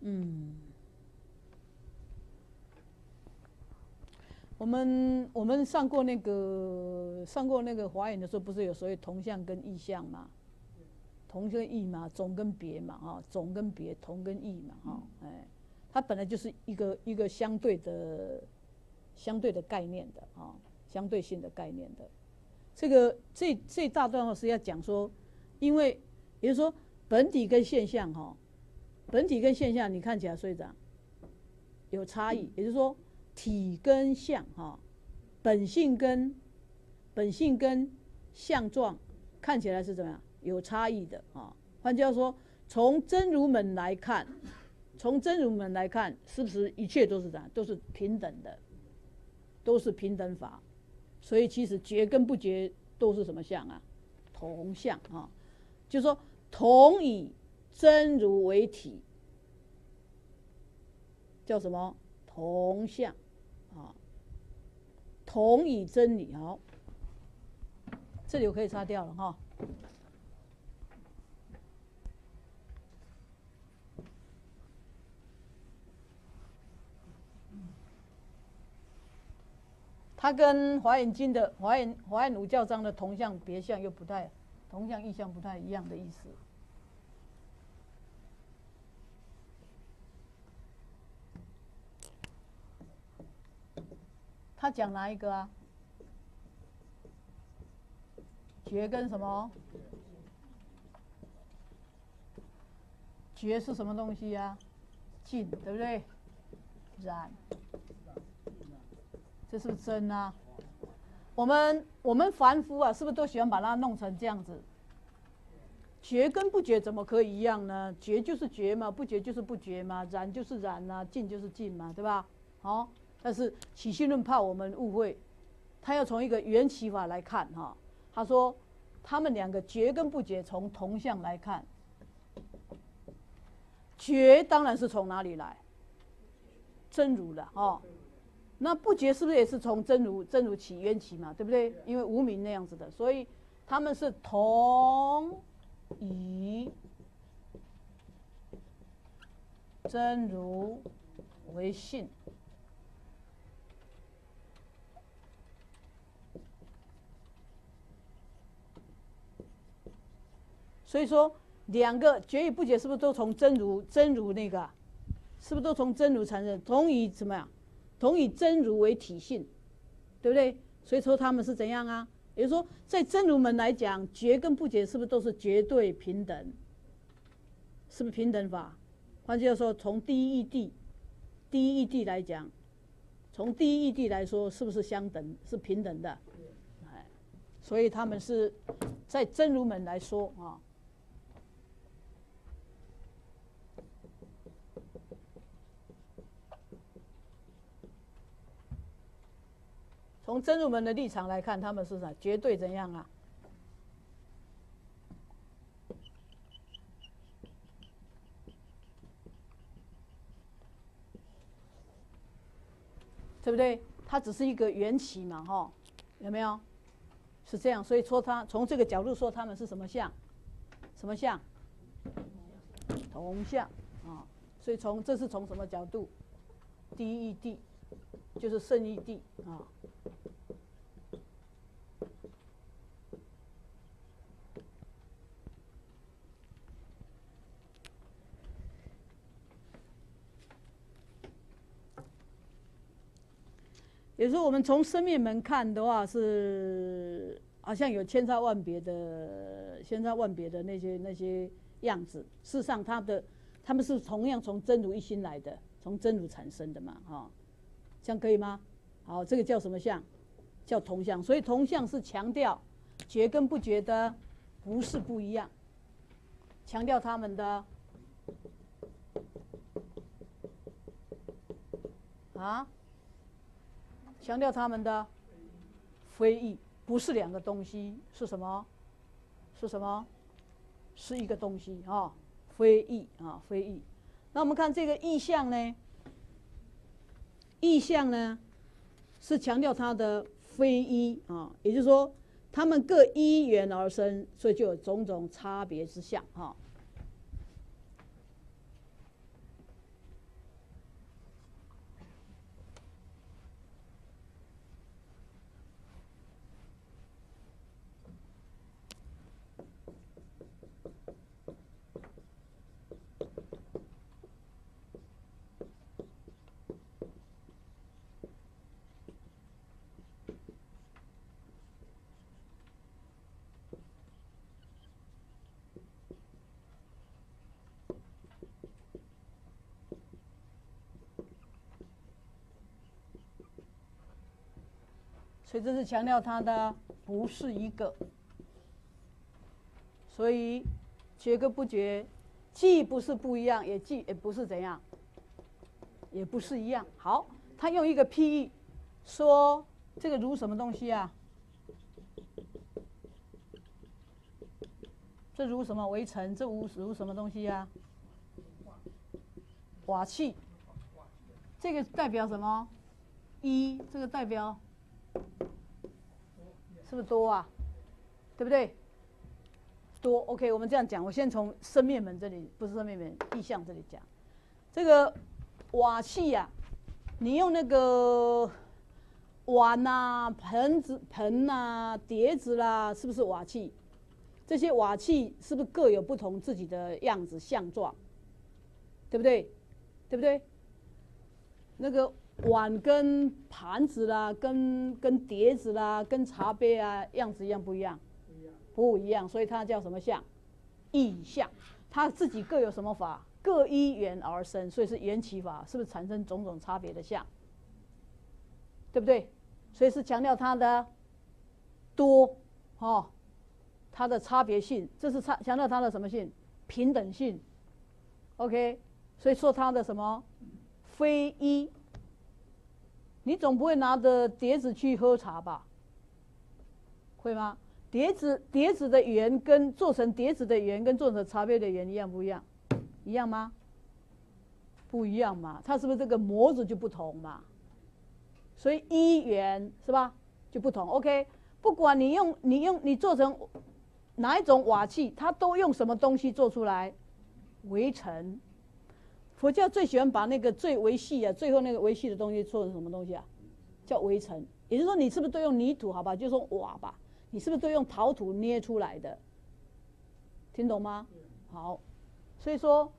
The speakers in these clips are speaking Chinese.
嗯，我们我们上过那个上过那个华严的时候，不是有所谓同相跟异相嘛？同跟异嘛，总跟别嘛，哈，总跟别，同跟异嘛，哈，哎，它本来就是一个一个相对的相对的概念的啊，相对性的概念的。这个这这大段话是要讲说，因为也就是说本体跟现象哈。本体跟现象，你看起来，所以长有差异，也就是说，体跟相哈，本性跟本性跟相状看起来是怎么样？有差异的啊。换句话说，从真如门来看，从真如门来看，是不是一切都是这样？都是平等的，都是平等法。所以其实觉跟不觉都是什么相啊？同相啊，就是说同以。真如为体，叫什么？同相啊，同以真理。好，这里我可以擦掉了哈。他跟《华严经》的《华严华严五教章》的同相别相又不太同相异相不太一样的意思。他讲哪一个啊？觉跟什么？觉是什么东西呀？净，对不对？染，这是不是真啊？我们我们凡夫啊，是不是都喜欢把它弄成这样子？觉跟不觉怎么可以一样呢？觉就是觉嘛，不觉就是不觉嘛，染就是染呐，净就是净嘛，对吧？好。但是起信论怕我们误会，他要从一个缘起法来看哈。他说，他们两个觉跟不觉从同相来看，觉当然是从哪里来？真如的哦。那不觉是不是也是从真如真如起缘起嘛？对不对？因为无名那样子的，所以他们是同以真如为性。所以说，两个觉与不觉是不是都从真如真如那个，是不是都从真如产生？同以怎么样？同以真如为体性，对不对？所以说他们是怎样啊？也就是说，在真如门来讲，觉跟不觉是不是都是绝对平等？是不是平等法？换句话说，从第一义谛，第一义谛来讲，从第一义谛来说，是不是相等？是平等的？哎，所以他们是在真如门来说啊。从真入门的立场来看，他们是啥？绝对怎样啊？对不对？它只是一个缘起嘛，哈，有没有？是这样，所以说它从这个角度说，他们是什么相？什么相？同相啊！所以从这是从什么角度？第一义谛就是圣义地啊。有时候我们从生命门看的话，是好像有千差万别的、千差万别的那些那些样子。事实上，他的他们是同样从真如一心来的，从真如产生的嘛，哈，这样可以吗？好，这个叫什么相？叫同相。所以同相是强调觉跟不觉的不是不一样，强调他们的啊。强调他们的非异不是两个东西，是什么？是什么？是一个东西啊，非异啊，非异。那我们看这个意象呢？意象呢是强调它的非一啊，也就是说，他们各依缘而生，所以就有种种差别之相哈。所以这是强调它的不是一个。所以觉跟不觉，既不是不一样，也既也不是怎样，也不是一样。好，他用一个譬喻说这个如什么东西啊？这如什么围城？这如如什么东西啊？瓦器。这个代表什么？一，这个代表是不是多啊？对不对？多。OK，我们这样讲，我先从生灭门这里，不是生灭门，意象这里讲。这个瓦器呀，你用那个碗呐、盆子、盆呐、碟子啦，是不是瓦器？这些瓦器是不是各有不同自己的样子相状？对不对？对不对？那个碗跟盘子啦，跟跟碟子啦，跟茶杯啊，样子一样不一样？不一样。所以它叫什么相？异相。它自己各有什么法？各依缘而生，所以是缘起法，是不是产生种种差别的相？对不对？所以是强调它的多，哦。它的差别性，这是差强调它的什么性？平等性。OK，所以说它的什么非一？你总不会拿着碟子去喝茶吧？会吗？碟子碟子的圆跟做成碟子的圆跟做成茶杯的圆一样不一样？一样吗？不一样嘛？它是不是这个模子就不同嘛？所以一圆是吧？就不同。OK，不管你用你用你做成。哪一种瓦器，它都用什么东西做出来？围城。佛教最喜欢把那个最维系啊，最后那个维系的东西做成什么东西啊？叫围城。也就是说，你是不是都用泥土？好吧，就说瓦吧，你是不是都用陶土捏出来的？听懂吗？好，所以说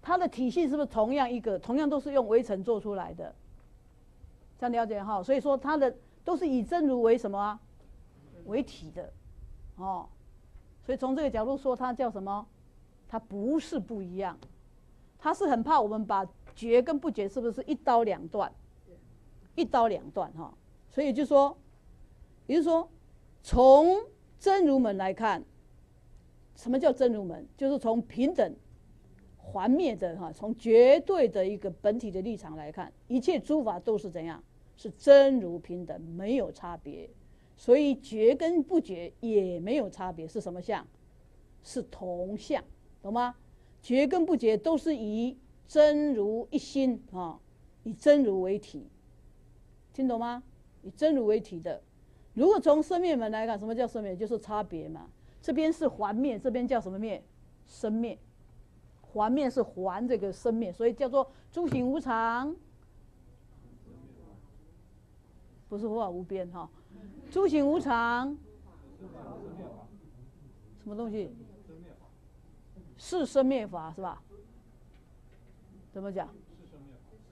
它的体系是不是同样一个？同样都是用围城做出来的。这样了解哈？所以说它的都是以真如为什么啊？为体的，哦。所以从这个角度说，它叫什么？它不是不一样，他是很怕我们把觉跟不觉是不是一刀两断？一刀两断哈。所以就说，也就是说，从真如门来看，什么叫真如门？就是从平等、还灭的哈，从绝对的一个本体的立场来看，一切诸法都是怎样？是真如平等，没有差别。所以觉跟不觉也没有差别，是什么相？是同相，懂吗？觉跟不觉都是以真如一心啊，以真如为体，听懂吗？以真如为体的。如果从生灭门来看，什么叫生灭？就是差别嘛。这边是环灭，这边叫什么灭？生灭。环灭是环这个生灭，所以叫做诸行无常，不是无法无边哈。诸行无常，什么东西？是生灭法是吧？怎么讲？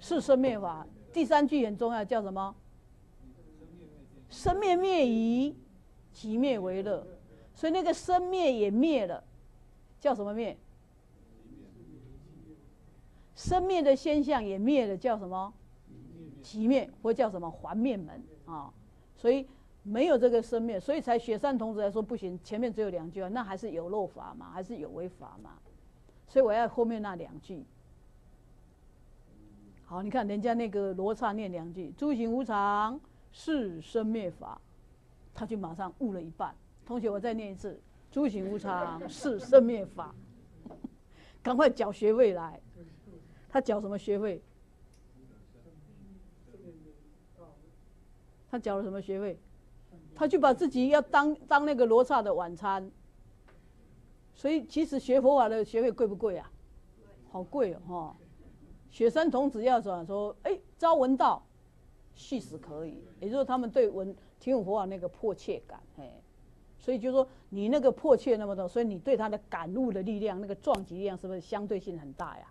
是生灭法。第三句很重要，叫什么？生灭灭已，即灭为乐。所以那个生灭也灭了，叫什么灭？生灭的现象也灭了，叫什么？即灭，或叫什么？还灭门啊。所以。没有这个生灭，所以才雪山童子来说不行。前面只有两句啊，那还是有漏法嘛，还是有违法嘛。所以我要后面那两句。好，你看人家那个罗刹念两句：“诸行无常，是生灭法。”他就马上悟了一半。同学，我再念一次：“诸行无常，是生灭法。”赶快缴学费来。他缴什么学费？他缴了什么学费？他就把自己要当当那个罗刹的晚餐，所以其实学佛法的学费贵不贵啊？好贵哦！哈，雪山童子要说说，哎，招闻道，续死可以，也就是他们对文听闻佛法那个迫切感，哎，所以就说你那个迫切那么多，所以你对他的感悟的力量，那个撞击力量是不是相对性很大呀？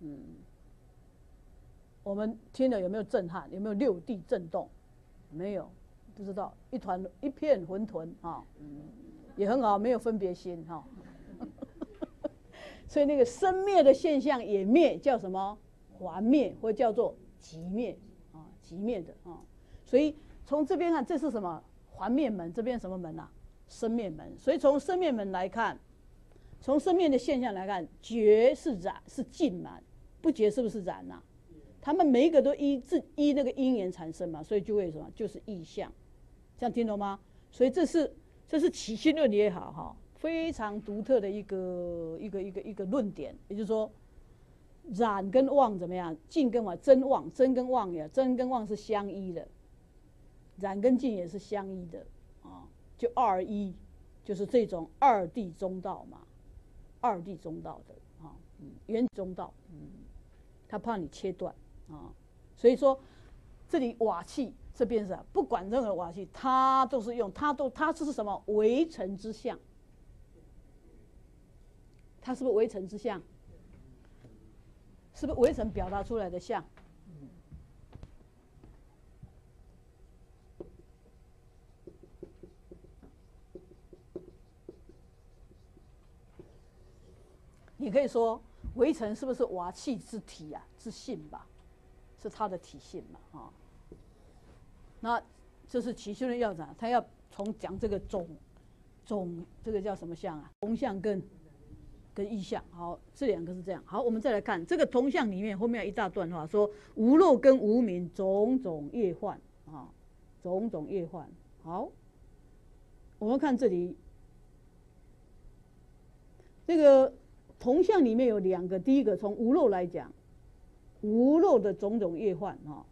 嗯，我们听了有没有震撼？有没有六地震动？没有。不知道一团一片混沌啊，也很好，没有分别心哈。所以那个生灭的现象也灭，叫什么？还灭或叫做即灭啊，即灭的啊。所以从这边看，这是什么？环灭门，这边什么门呐？生灭门。所以从生灭门来看，从生灭的现象来看，觉是染是净嘛？不觉是不是染呐？他们每一个都依自依那个因缘产生嘛，所以就会什么？就是意象。这样听懂吗？所以这是这是起心论也好哈，非常独特的一个一个一个一个论点。也就是说，染跟妄怎么样？净跟妄，真妄真跟妄呀，真跟妄是相依的。染跟净也是相依的啊，就二一，就是这种二地中道嘛，二地中道的啊，嗯，原中道，嗯，他怕你切断啊，所以说这里瓦器这边是不管任何瓦器，它都是用它都它这是什么围城之象，它是不是围城之象？是不是围城表达出来的像？你可以说围城是不是瓦器之体啊？之性吧，是它的体性嘛？啊，那这是齐修的要讲，他要从讲这个总总这个叫什么相啊？同相跟跟异相，好，这两个是这样。好，我们再来看这个同相里面后面有一大段话，说无漏跟无明种种业患啊，种种业患。好，我们看这里这个。同相里面有两个，第一个从无漏来讲，无漏的种种业患啊。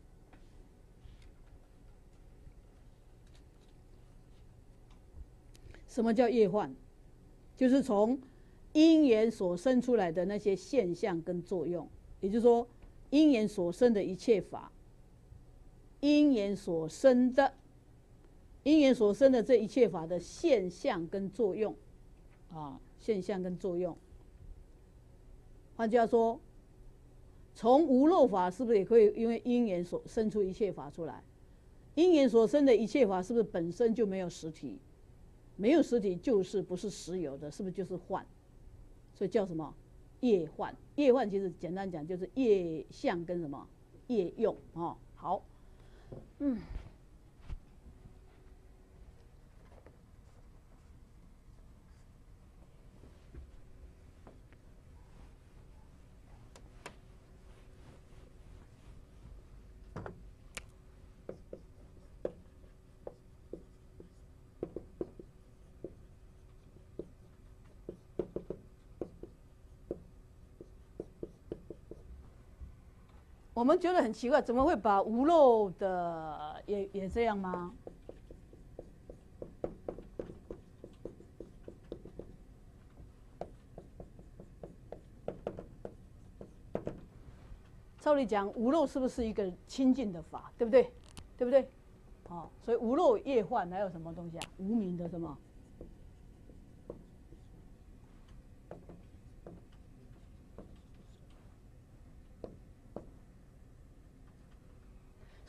什么叫业幻？就是从因缘所生出来的那些现象跟作用，也就是说，因缘所生的一切法，因缘所生的，因缘所生的这一切法的现象跟作用，啊，现象跟作用。换句话说，从无漏法是不是也可以因为因缘所生出一切法出来？因缘所生的一切法是不是本身就没有实体？没有实体就是不是石油的，是不是就是幻？所以叫什么业幻？业幻其实简单讲就是业相跟什么业用啊？好，嗯。我们觉得很奇怪，怎么会把无漏的也也这样吗？照理讲，无漏是不是一个清净的法，对不对？对不对？好，所以无漏业幻还有什么东西啊？无名的什么？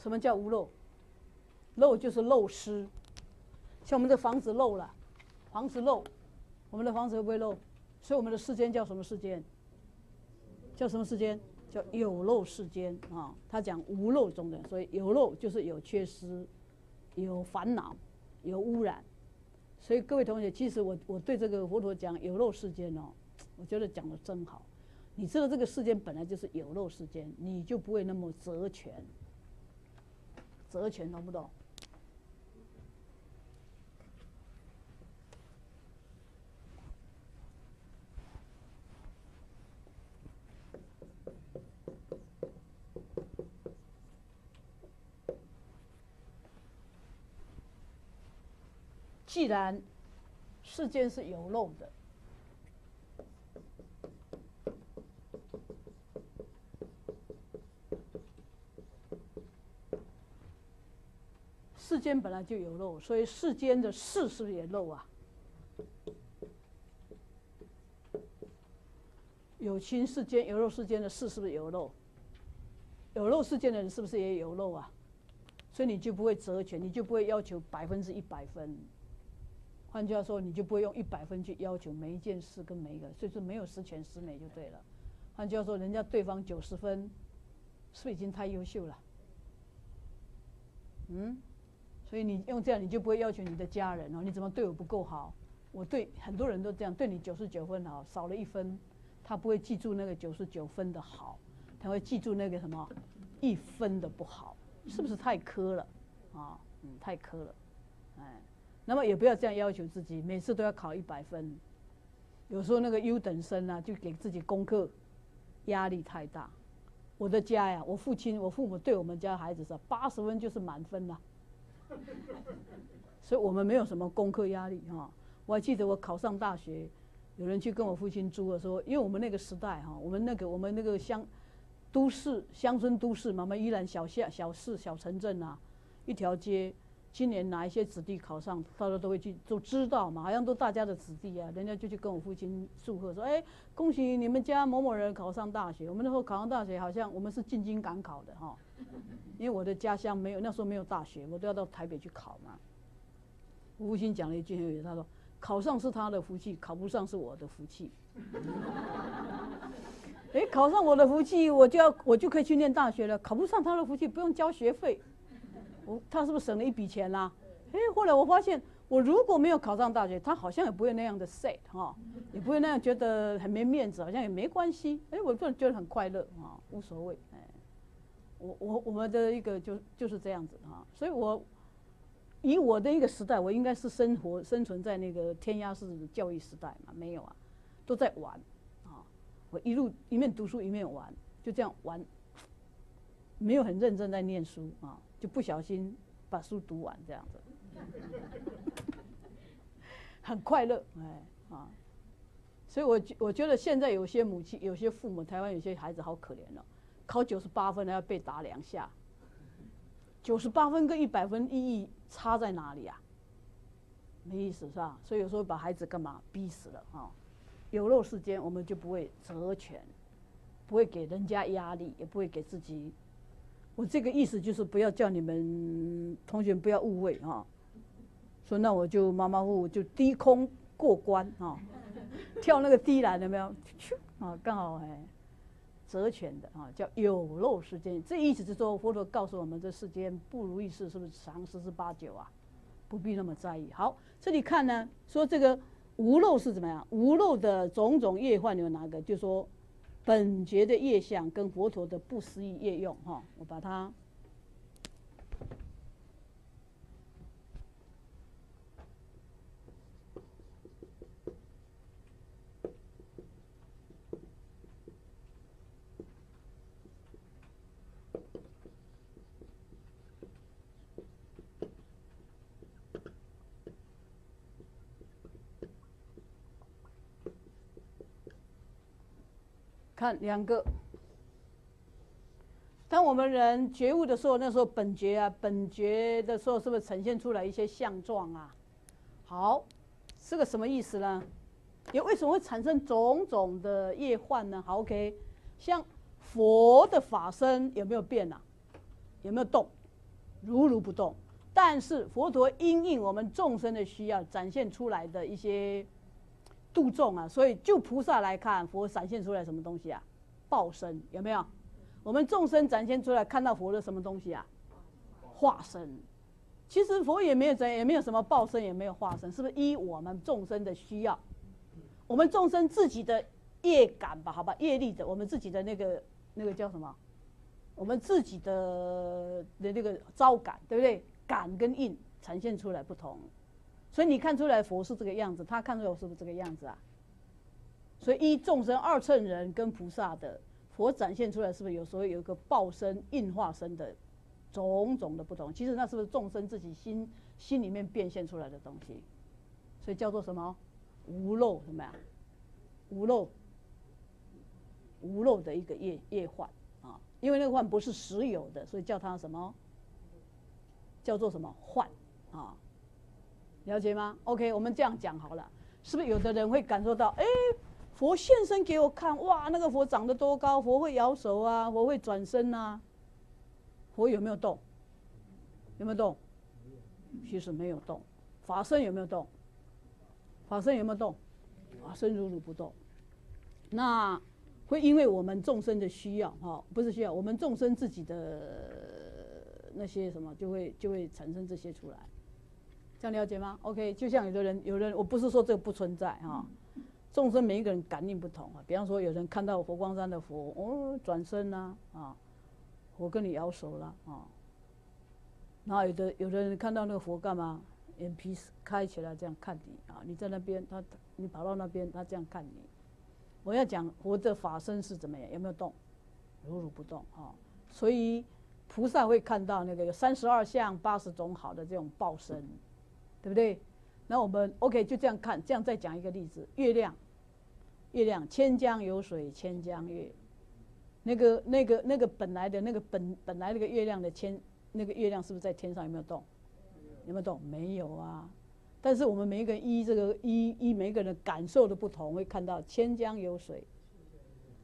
什么叫无漏？漏就是漏失，像我们的房子漏了，房子漏，我们的房子会不会漏？所以我们的世间叫什么世间？叫什么世间？叫有漏世间啊！他讲无漏中的，所以有漏就是有缺失、有烦恼、有污染。所以各位同学，其实我我对这个佛陀讲有漏世间哦，我觉得讲的真好。你知道这个世间本来就是有漏世间，你就不会那么责权。责权懂不懂？既然世间是有漏的。世间本来就有漏，所以世间的事是不是也漏啊？有情世间有漏世间的事是不是有漏？有漏世间的人是不是也有漏啊？所以你就不会责权，你就不会要求百分之一百分。换句话说，你就不会用一百分去要求每一件事跟每一个，所以说没有十全十美就对了。换句话说，人家对方九十分，是不是已经太优秀了？嗯？所以你用这样，你就不会要求你的家人哦，你怎么对我不够好？我对很多人都这样，对你九十九分好，少了一分，他不会记住那个九十九分的好，他会记住那个什么一分的不好，是不是太苛了？啊，嗯，太苛了，哎，那么也不要这样要求自己，每次都要考一百分，有时候那个优等生啊，就给自己功课压力太大。我的家呀，我父亲、我父母对我们家孩子说，八十分就是满分了，所以我们没有什么功课压力哈。我还记得我考上大学，有人去跟我父亲租了说，因为我们那个时代哈，我们那个我们那个乡都市乡村都市嘛，我们依然小县小市小城镇啊，一条街。今年哪一些子弟考上，大家都会去都知道嘛，好像都大家的子弟啊，人家就去跟我父亲祝贺说：“哎，恭喜你们家某某人考上大学。”我们那时候考上大学，好像我们是进京赶考的哈，因为我的家乡没有那时候没有大学，我都要到台北去考嘛。我父亲讲了一句很有意思，他说：“考上是他的福气，考不上是我的福气。”哎，考上我的福气，我就要我就可以去念大学了；考不上他的福气，不用交学费。我他是不是省了一笔钱啦？哎，后来我发现，我如果没有考上大学，他好像也不会那样的 sad 哈，也不会那样觉得很没面子，好像也没关系。哎，我个人觉得很快乐啊，无所谓。我我我们的一个就就是这样子啊，所以我以我的一个时代，我应该是生活生存在那个填鸭式的教育时代嘛？没有啊，都在玩啊。我一路一面读书一面玩，就这样玩，没有很认真在念书啊。就不小心把书读完，这样子，很快乐，哎啊，所以我我觉得现在有些母亲、有些父母，台湾有些孩子好可怜哦，考九十八分还要被打两下，九十八分跟一百分意义差在哪里啊？没意思是吧？所以有时候把孩子干嘛逼死了啊？有漏时间我们就不会责权，不会给人家压力，也不会给自己。我这个意思就是不要叫你们同学不要误会啊，说那我就马马虎虎就低空过关啊，跳那个低栏有没有？啊，刚好哎，择权的啊，叫有漏世间。这意思是说，佛陀告诉我们，这世间不如意事是不是常十之八九啊？不必那么在意。好，这里看呢，说这个无漏是怎么样？无漏的种种业患有哪个？就说。本觉的业相跟佛陀的不思议业用，哈，我把它。看两个，当我们人觉悟的时候，那时候本觉啊，本觉的时候，是不是呈现出来一些相状啊？好，是个什么意思呢？也为什么会产生种种的业患呢？好，OK，像佛的法身有没有变啊？有没有动？如如不动。但是佛陀因应我们众生的需要，展现出来的一些。度众啊，所以就菩萨来看，佛展现出来什么东西啊？报身有没有？我们众生展现出来看到佛的什么东西啊？化身。其实佛也没有怎，也没有什么报身，也没有化身，是不是依我们众生的需要？我们众生自己的业感吧，好吧，业力的，我们自己的那个那个叫什么？我们自己的的那个招感，对不对？感跟应呈现出来不同。所以你看出来佛是这个样子，他看出来我是不是这个样子啊？所以一众生二乘人跟菩萨的佛展现出来，是不是有时候有一个报身、应化身的种种的不同？其实那是不是众生自己心心里面变现出来的东西？所以叫做什么无漏什么呀？无漏无漏的一个业业幻啊！因为那个幻不是实有的，所以叫它什么？叫做什么幻？了解吗？OK，我们这样讲好了，是不是有的人会感受到，哎，佛现身给我看，哇，那个佛长得多高？佛会摇手啊，佛会转身呐，佛有没有动？有没有动？其实没有动。法身有没有动？法身有没有动？法身如如不动。那会因为我们众生的需要，哈，不是需要，我们众生自己的那些什么，就会就会产生这些出来。这样了解吗？OK，就像有的人，有人我不是说这个不存在哈，众生每一个人感应不同啊。比方说，有人看到佛光山的佛，哦，转身啦，啊，我跟你摇手了啊。然后有的有的人看到那个佛干嘛，眼皮开起来这样看你啊，你在那边，他你跑到那边，他这样看你。我要讲佛的法身是怎么样，有没有动？如如不动啊。所以菩萨会看到那个有三十二相八十种好的这种报身。对不对？那我们 OK 就这样看，这样再讲一个例子：月亮，月亮，千江有水千江月，那个、那个、那个本来的那个本本来那个月亮的千，那个月亮是不是在天上？有没有动？有没有动？没有啊。但是我们每一个一这个一一每一个人的感受的不同，会看到千江有水，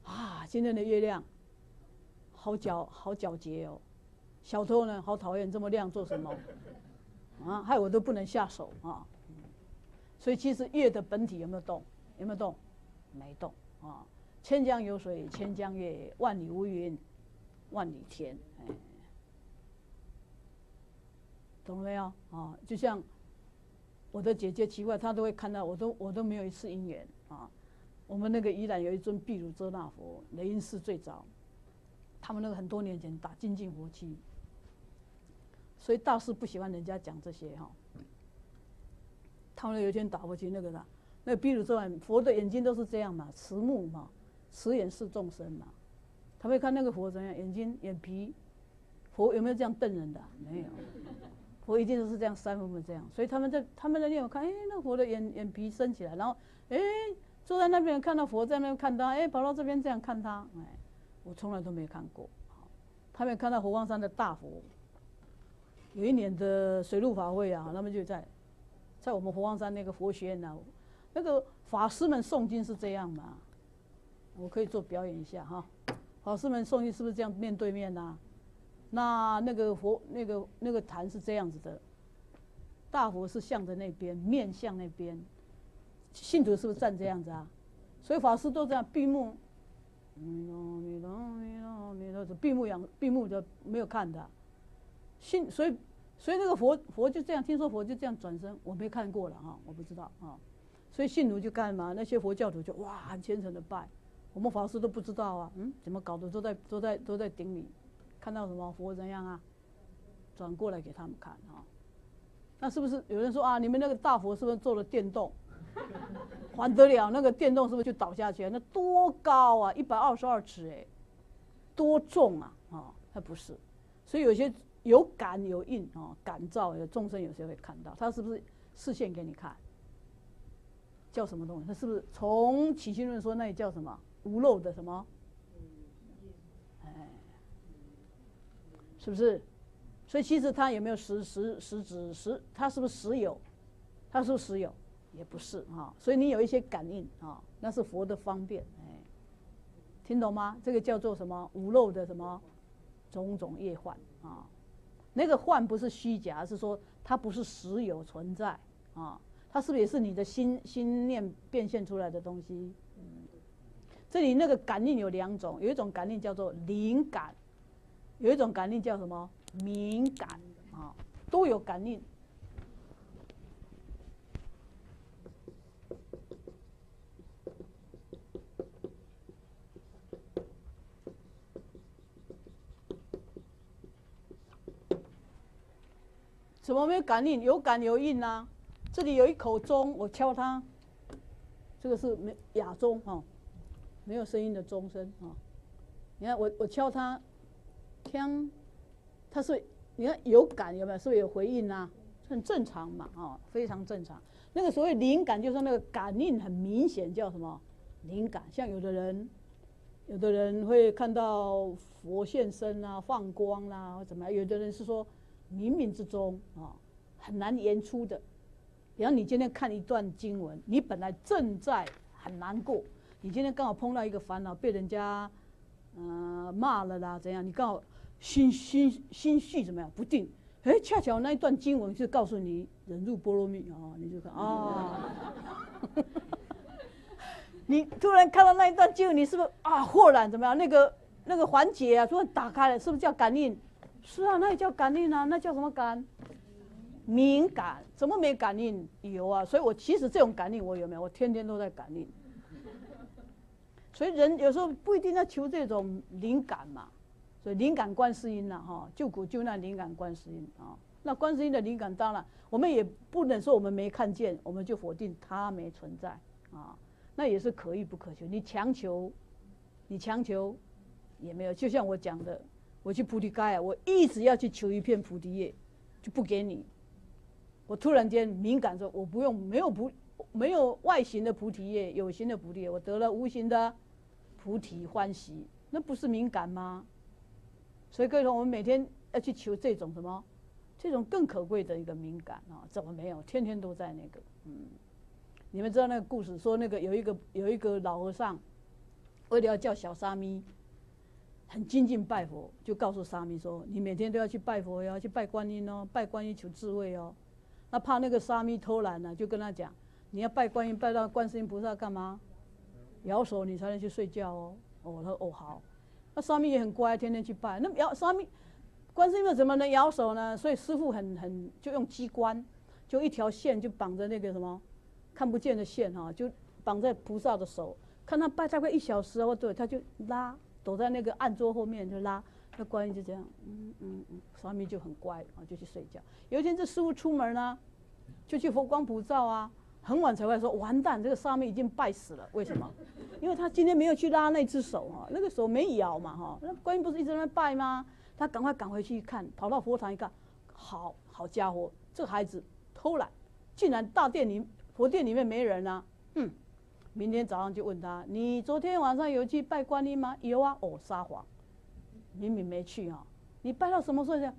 啊，今天的月亮好皎好皎洁哦。小偷呢，好讨厌这么亮做什么？啊，害我都不能下手啊！所以其实月的本体有没有动？有没有动？没动啊！千江有水千江月，万里无云万里天。哎，懂了没有？啊，就像我的姐姐奇怪，她都会看到，我都我都没有一次姻缘啊。我们那个宜兰有一尊毗卢遮那佛，雷音寺最早，他们那个很多年前打精进佛期。所以大师不喜欢人家讲这些哈。他们有一天打过去那个的，那比如说佛的眼睛都是这样嘛，慈目嘛，慈眼视众生嘛。他会看那个佛怎样，眼睛眼皮，佛有没有这样瞪人的？没有，佛一定都是这样三分分这样。所以他们在他们在那看，哎，那佛的眼眼皮升起来，然后哎坐在那边看到佛在那边看他，哎跑到这边这样看他，哎，我从来都没看过。他们看到佛光山的大佛。有一年的水陆法会啊，他们就在，在我们佛光山那个佛学院呢，那个法师们诵经是这样嘛？我可以做表演一下哈。法师们诵经是不是这样面对面呐？那那个佛那个那个坛是这样子的，大佛是向着那边，面向那边，信徒是不是站这样子啊？所以法师都这样闭目，闭目养闭目的没有看的，信所以。所以那个佛佛就这样，听说佛就这样转身，我没看过了哈，我不知道啊。所以信徒就干嘛？那些佛教徒就哇很虔诚的拜，我们法师都不知道啊，嗯，怎么搞的？都在都在都在顶礼，看到什么佛怎样啊？转过来给他们看啊。那是不是有人说啊？你们那个大佛是不是做了电动？还得了？那个电动是不是就倒下去？那多高啊？一百二十二尺哎，多重啊？啊，它不是。所以有些。有感有应哦，感召有众生有些会看到，他是不是视线给你看？叫什么东西？他是不是从起心论说那里叫什么无漏的什么？哎，是不是？所以其实他有没有实实实质实？他是不是实有？他是不是实有？也不是哈。所以你有一些感应啊，那是佛的方便哎，听懂吗？这个叫做什么无漏的什么种种业幻啊？那个幻不是虚假，是说它不是实有存在啊，它是不是也是你的心心念变现出来的东西？这里那个感应有两种，有一种感应叫做灵感，有一种感应叫什么敏感啊，都有感应。怎么没有感应？有感有应呐！这里有一口钟，我敲它，这个是没哑钟哈，没有声音的钟声啊。你看我我敲它，听，它是你看有感有没有？是不是有回应呐？很正常嘛啊，非常正常。那个所谓灵感，就是那个感应很明显，叫什么灵感？像有的人，有的人会看到佛现身啊，放光啦，或怎么样？有的人是说。冥冥之中啊，很难言出的。比方你今天看一段经文，你本来正在很难过，你今天刚好碰到一个烦恼，被人家嗯骂了啦，怎样？你刚好心心心绪怎么样？不定。哎，恰巧那一段经文是告诉你忍辱波罗蜜啊，你就看啊。你突然看到那一段经文，你是不是啊豁然？怎么样？那个那个环节啊，突然打开了，是不是叫感应？是啊，那也叫感应啊，那叫什么感？敏感？怎么没感应？有啊，所以我其实这种感应我有没有？我天天都在感应。所以人有时候不一定要求这种灵感嘛，所以灵感观世音呐，哈，救苦救难灵感观世音啊。那观世音的灵感，当然我们也不能说我们没看见，我们就否定它没存在啊。那也是可遇不可求。你强求，你强求也没有。就像我讲的，我去菩提盖啊，我一直要去求一片菩提叶，就不给你。我突然间敏感说，我不用，没有菩，没有外形的菩提叶，有形的菩提叶，我得了无形的。菩提欢喜，那不是敏感吗？所以各位同学，我们每天要去求这种什么，这种更可贵的一个敏感啊？怎么没有？天天都在那个，嗯。你们知道那个故事，说那个有一个有一个老和尚，为了要叫小沙弥很精进拜佛，就告诉沙弥说：“你每天都要去拜佛要去拜观音哦，拜观音求智慧哦。”那怕那个沙弥偷懒呢，就跟他讲：“你要拜观音，拜到观世音菩萨干嘛？”摇手你才能去睡觉哦。哦，他说哦好，那沙弥也很乖，天天去拜。那摇沙弥，观世音怎么能摇手呢？所以师傅很很就用机关，就一条线就绑着那个什么看不见的线哈，就绑在菩萨的手。看他拜大概一小时哦，对，他就拉，躲在那个案桌后面就拉。那观音就这样，嗯嗯嗯，沙弥就很乖啊，就去睡觉。有一天这师傅出门呢，就去佛光普照啊。很晚才会说完蛋，这个沙弥已经拜死了。为什么？因为他今天没有去拉那只手哈，那个手没摇嘛哈。那观音不是一直在拜吗？他赶快赶回去一看，跑到佛堂一看，好好家伙，这孩子偷懒，竟然大殿里佛殿里面没人啊。嗯，明天早上就问他，你昨天晚上有去拜观音吗？有啊。哦，撒谎，明明没去啊。你拜到什么时候？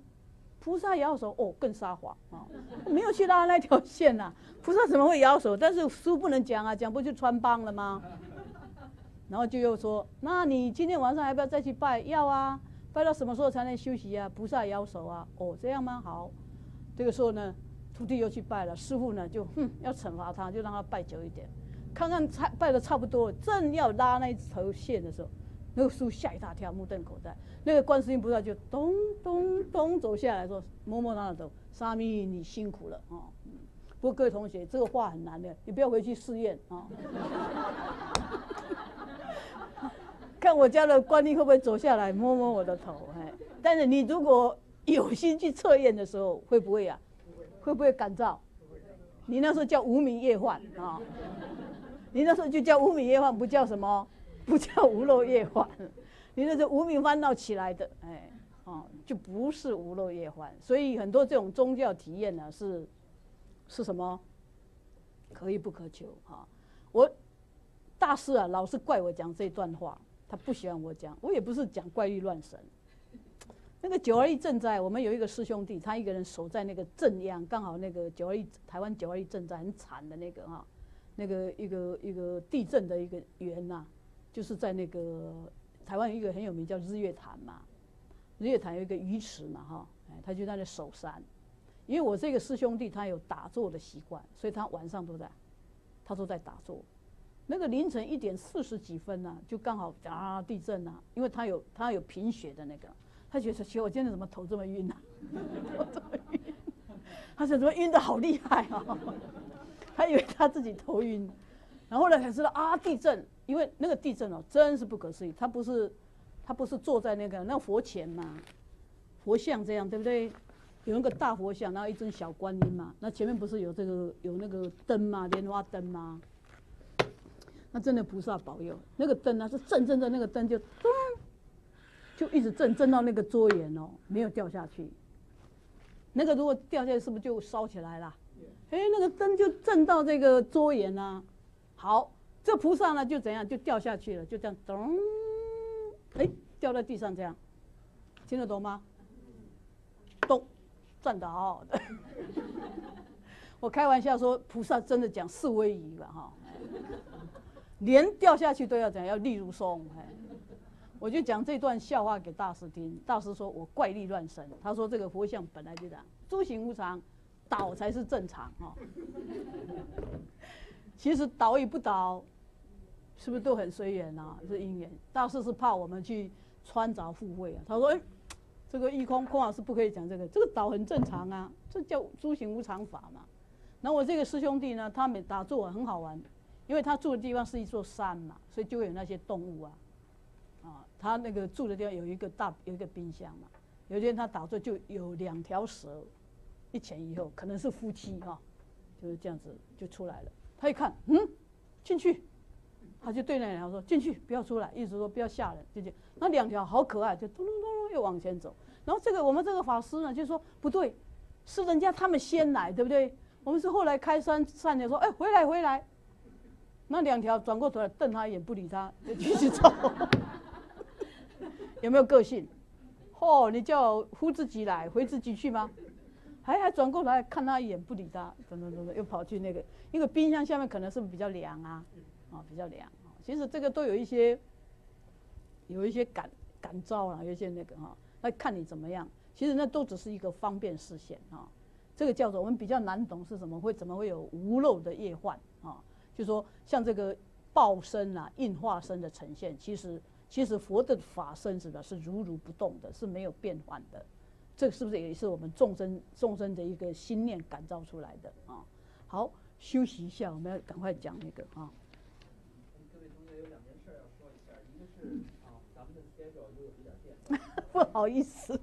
菩萨摇手哦，更撒谎啊！没有去拉那条线呐，菩萨怎么会摇手？但是书不能讲啊，讲不就穿帮了吗？然后就又说，那你今天晚上要不要再去拜？要啊，拜到什么时候才能休息啊？菩萨摇手啊，哦，这样吗？好，这个时候呢，徒弟又去拜了，师傅呢就哼，要惩罚他，就让他拜久一点，看看差拜的差不多，正要拉那一头线的时候。那个叔吓一大跳，目瞪口呆。那个观世音菩萨就咚咚咚走下来说：“摸摸他的头，沙弥你辛苦了啊。”不过各位同学，这个话很难的，你不要回去试验啊。看我家的观音会不会走下来摸摸我的头？哎，但是你如果有心去测验的时候，会不会啊？会不会感召？你那时候叫无名业幻啊，你那时候就叫无名夜饭，不叫什么？不叫无漏业患，你那是无名烦恼起来的，哎，哦，就不是无漏业患。所以很多这种宗教体验呢，是是什么？可遇不可求啊！我大师啊，老是怪我讲这段话，他不喜欢我讲。我也不是讲怪力乱神。那个九二一赈灾，我们有一个师兄弟，他一个人守在那个镇央，刚好那个九二一台湾九二一赈灾很惨的那个哈，那个一个一个地震的一个源呐。就是在那个台湾有一个很有名叫日月潭嘛，日月潭有一个鱼池嘛哈，哎，他就在那守山。因为我这个师兄弟他有打坐的习惯，所以他晚上都在，他都在打坐。那个凌晨一点四十几分呢，就刚好啊地震啊，因为他有他有贫血的那个，他觉得说我今天怎么头这么晕啊？头这么晕，他说怎么晕的好厉害啊？他以为他自己头晕，然后呢才知道啊地震。因为那个地震哦，真是不可思议。他不是，他不是坐在那个那佛前嘛，佛像这样，对不对？有那个大佛像，然后一尊小观音嘛。那前面不是有这个有那个灯嘛，莲花灯嘛？那真的菩萨保佑，那个灯呢是震震的，那个灯就咚，就一直震震到那个桌沿哦，没有掉下去。那个如果掉下去，是不是就烧起来了？哎，那个灯就震到这个桌沿啊。好。这菩萨呢，就怎样，就掉下去了，就这样咚，哎，掉在地上这样，听得懂吗？咚，站得好好的。我开玩笑说，菩萨真的讲四威仪了哈，连掉下去都要讲，要力如松。我就讲这段笑话给大师听，大师说我怪力乱神，他说这个佛像本来就这样，诸行无常，倒才是正常哦。其实倒与不倒，是不是都很随缘呐？是因缘。大师是怕我们去穿凿附会啊。他说：“哎，这个一空空老师不可以讲这个，这个倒很正常啊，这叫诸行无常法嘛。那我这个师兄弟呢，他们打坐很好玩，因为他住的地方是一座山嘛，所以就会有那些动物啊，啊，他那个住的地方有一个大有一个冰箱嘛，有一天他打坐就有两条蛇，一前一后，可能是夫妻哈，就是这样子就出来了。他一看，嗯，进去，他就对那两条说进去，不要出来，意思说不要吓人，进去。那两条好可爱，就咚咚咚又往前走。然后这个我们这个法师呢，就说不对，是人家他们先来，对不对？我们是后来开山善的说，哎，回来回来。那两条转过头来瞪他一眼，不理他，就继续走。有没有个性？嚯，你叫呼自己来，回自己去吗？还还转过来看他一眼，不理他，等等等等，又跑去那个，因为冰箱下面可能是比较凉啊，啊，比较凉。其实这个都有一些，有一些感感召啊，有一些那个哈。那看你怎么样，其实那都只是一个方便视线啊。这个叫做我们比较难懂是什么会怎么会有无漏的业幻啊？就说像这个报身啊、应化身的呈现，其实其实佛的法身是的是如如不动的，是没有变换的。这个是不是也是我们众生众生的一个心念感召出来的啊？好，休息一下，我们要赶快讲那个啊。各位同学有两件事要说一下，一个是啊，咱们的 schedule 又有点变。不好意思。